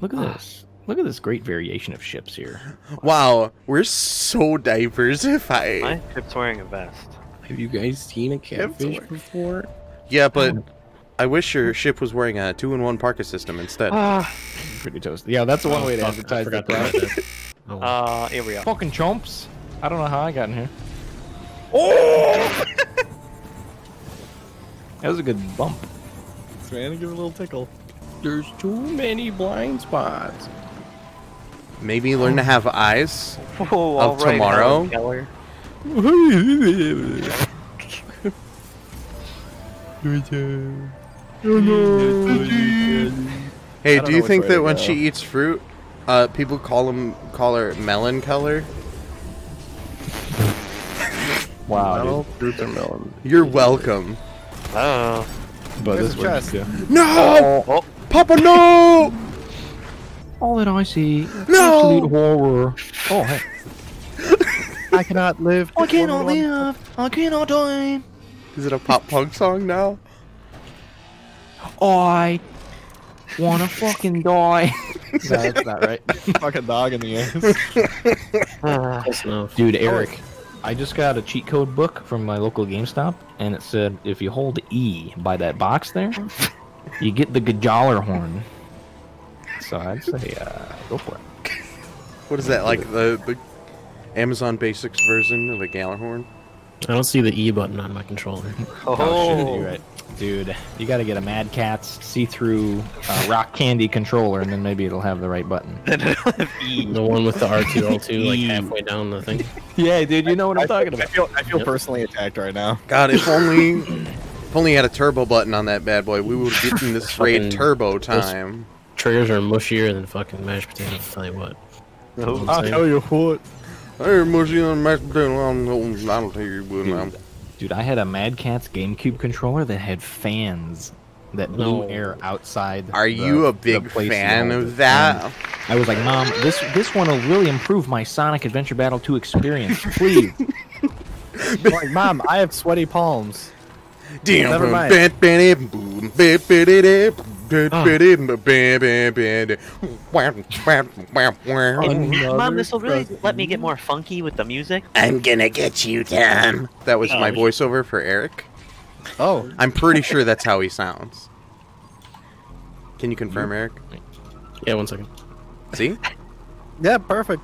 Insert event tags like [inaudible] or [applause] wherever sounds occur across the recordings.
Look at this. Look at this great variation of ships here. [laughs] Wow, we're so diversified. My ship's wearing a vest. Have you guys seen a catfish before? Yeah, but I wish your ship was wearing a two-in-one parka system instead. Ah, [sighs] pretty toast. Yeah, that's the one way to Fuck, advertise the forgot product. that. Oh. [laughs] Uh, here we are. Fucking chumps. I don't know how I got in here. Oh! [laughs] That was a good bump. man, give a little tickle. There's too many blind spots. Maybe learn to have eyes. Whoa, [laughs] Of tomorrow? Helen Keller. [laughs] Hey, don't do know you think that when go. she eats fruit, uh, people call him call her melon color? [laughs] Wow, Well, fruits are melon. You're welcome. Oh. But There's this a way chest. to go. No, Oh, Papa, no! All that I see, No! absolute horror. Oh, hey. [laughs] I cannot live. I cannot live. I cannot die. Is it a pop punk song now? I wanna fucking die. [laughs] No, that's not right. [laughs] Fucking dog in the ass. uh, Close enough. Dude, Eric, I just got a cheat code book from my local GameStop, and it said if you hold E by that box there, you get the Gjallarhorn. So I'd say uh, go for it. What is that, like the, the Amazon Basics version of a Gjallarhorn? I don't see the E button on my controller. [laughs] oh, shit, right. Dude, you got to get a Mad Catz see-through uh, rock candy controller, and then maybe it'll have the right button. [laughs] E. The one with the R2L2 [laughs] like E. halfway down the thing. Yeah, dude, you know what I'm talking I about. feel, I feel Yep. personally attacked right now. God, if only, if only had a turbo button on that bad boy, we would have gotten [laughs] this raid turbo time. Triggers are mushier than fucking mashed potatoes. I'll tell you what. Oh, I'll tell you what. Hey, mushy on mashed potato, I'm- I'll tell you what now. Dude, I had a Mad Catz GameCube controller that had fans that blew No. air outside. Are the- you a big place you fan of that? And I was like, Mom, this this one will really improve my Sonic Adventure Battle 2 experience. Please. [laughs] like, Mom, I have sweaty palms. Damn, Never mind. wah. Mom, this will really let me get more funky with the music. I'm gonna get you, Tom. That was my Oh, voiceover for Eric. Oh, I'm pretty sure that's how he sounds. Can you confirm, Eric? Yeah, one second. See? yeah, perfect.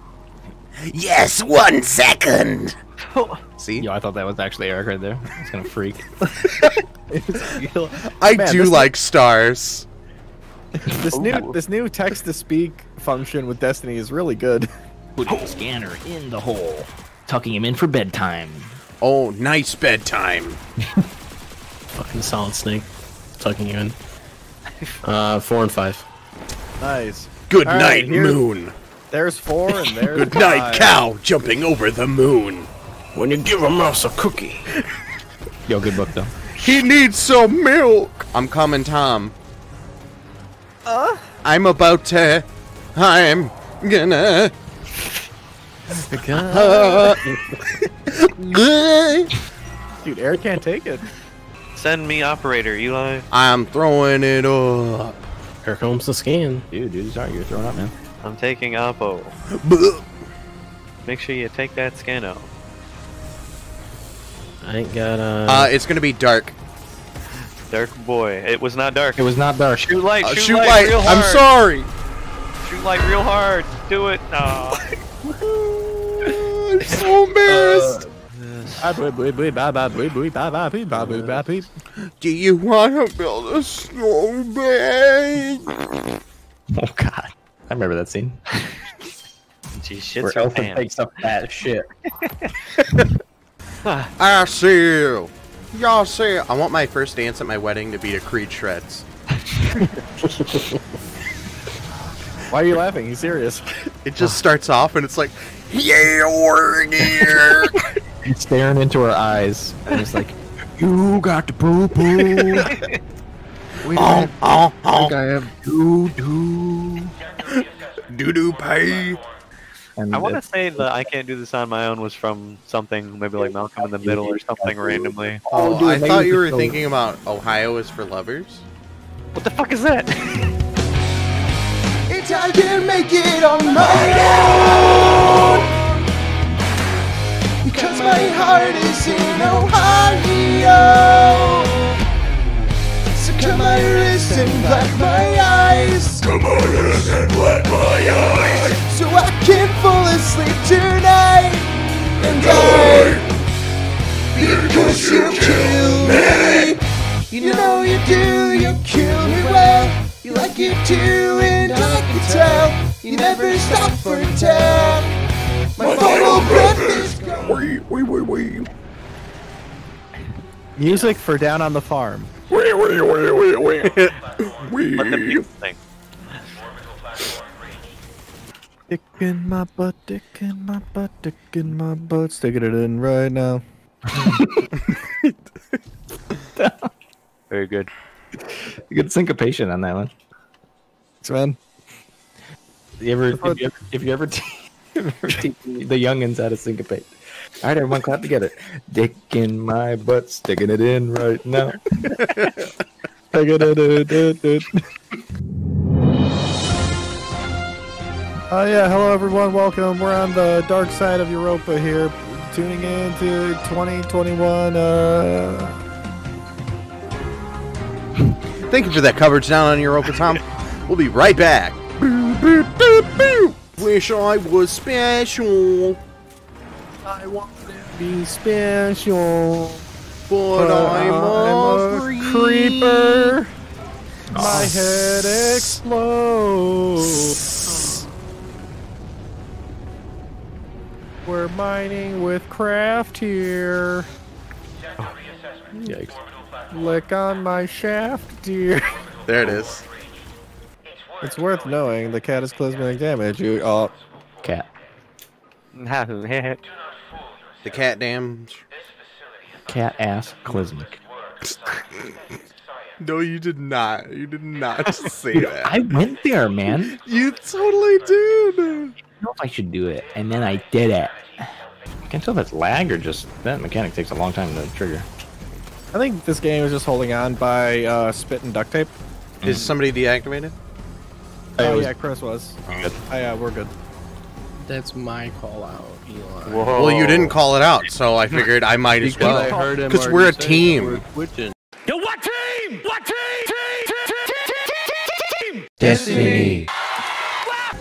Yes, one second. See? Yo, I thought that was actually Eric right there. It's gonna freak. [laughs] I Man, do this- like stars. This new this new text to speak function with Destiny is really good. Put the scanner in the hole, tucking him in for bedtime. Oh, nice bedtime. [laughs] Fucking solid snake. Tucking you in. [laughs] Uh, four and five. Nice. Good All right, night, here's- moon. There's four and there's Good night, five. cow jumping over the moon. When you give a mouse a cookie. Yo, good book though. He needs some milk. I'm coming, Tom. Uh? I'm about to. I'm gonna. Uh, [laughs] Dude, Eric can't take it. Send me operator, Eli. I'm throwing it up. Here comes the scan. Dude, dude, sorry you're throwing up, man. I'm taking Oppo. Buh. Make sure you take that scan out. I ain't got uh, Uh, it's gonna be dark. Dark boy. It was not dark. It was not dark. Shoot light. Uh, shoot, shoot light, light. real hard. I'm sorry. Shoot light real hard. Do it. Aw. [laughs] I'm so embarrassed. Beep. Do you want to build a snowman? Oh God, I remember that scene. She shits Where her takes up that shit. [laughs] [laughs] I see you. Y'all see. I want my first dance at my wedding to be to Creed Shreds. [laughs] Why are you laughing? He's serious. It just starts off and it's like, yeah, we're here. [laughs] He's staring into her eyes, and it's like, "You got the poo poo." oh, oh, oh. I have Doo doo. Doo doo pay. And I want to say that I can't do this on my own was from something maybe like Malcolm in the Middle or something randomly. Oh, dude, I thought you were go- thinking about Ohio is for lovers. What the fuck is that? [laughs] It's that I can make it on my own. Because my heart is in Ohio. So cut my wrist and black my eyes. Cut my wrist and black die. Because you kill me. You know you do, you kill me well. You like it too, and I can tell. You never stop for tell. My final breath is gone. Wee, wee, wee, wee. Music for Down on the Farm. Let them do the thing. Dick in my butt, dick in my butt, dick in my butt. Sticking it in right now. Very good. Good syncopation on that one. Thanks, man. You ever, if you ever, if you ever, [laughs] if you ever teach the youngins how to syncopate. All right, everyone, clap together. Dick in my butt, sticking it in right now. [laughs] Oh yeah, hello everyone, welcome. We're on the dark side of Europa here, tuning in to 2021. Uh, [laughs] Thank you for that coverage down on Europa, Tom. [laughs] We'll be right back. Wish I was special, I want to be special, but I'm, a, creep. creeper. My head explodes. Mining with craft here. Yikes. Lick on my shaft, dear. There it is. It's worth knowing the cataclysmic damage you. Oh, Cat. The cat dam. Cat ass clismic. [laughs] No, you did not. You did not say that. I went there, man. You totally did. I don't know if I should do it, and then I did it. I can't tell if it's lag or just that mechanic takes a long time to trigger. I think this game is just holding on by uh, spit and duct tape. Is somebody deactivated? Oh, was- yeah, Chris was. Good. Oh, yeah, we're good. That's my call out, Eli. Whoa. Well, you didn't call it out, so I figured I might as well. Because I well. heard him 'Cause already we're a say that team. we're switching. Destiny.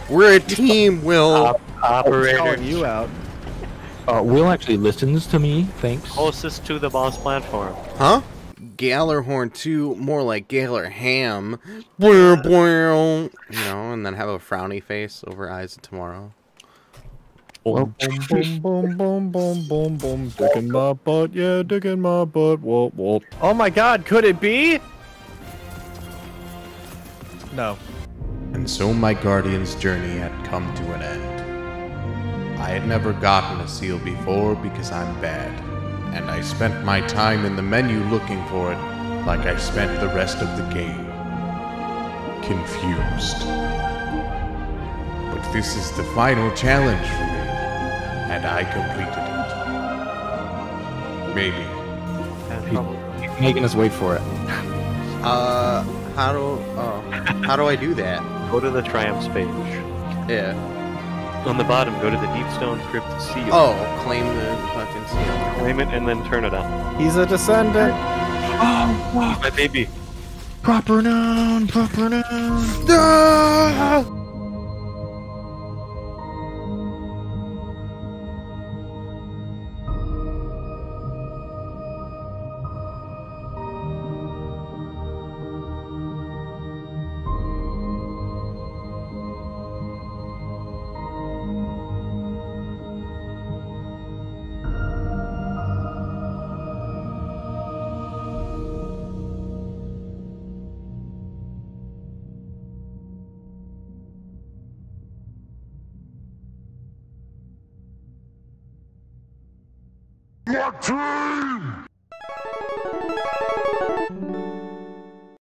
We're a team, Will. Op- operator Calling you out. Uh, Will actually listens to me. Thanks. closest to the boss platform. Huh? Gjallarhorn 2, more like Galer Ham. Bwah, bwah. You know, and then have a frowny face over Eyes of Tomorrow. Boom, boom, boom, boom, boom, boom, boom. Dick in my butt, yeah, dick in my butt. Whoop, whoop. Oh my god, could it be? No. And so my guardian's journey had come to an end. I had never gotten a seal before because I'm bad, and I spent my time in the menu looking for it like I spent the rest of the game. Confused. But this is the final challenge for me, and I completed it. Maybe. He's making us wait for it. [laughs] Uh, how do, oh, how do I do that? Go to the triumphs page. Yeah. On the bottom, go to the Deep Stone Crypt seal. Oh, claim the fucking seal. Claim it and then turn it on. He's a descendant. Oh, my baby. Proper noun. Proper noun. Ah! My team!